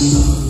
song.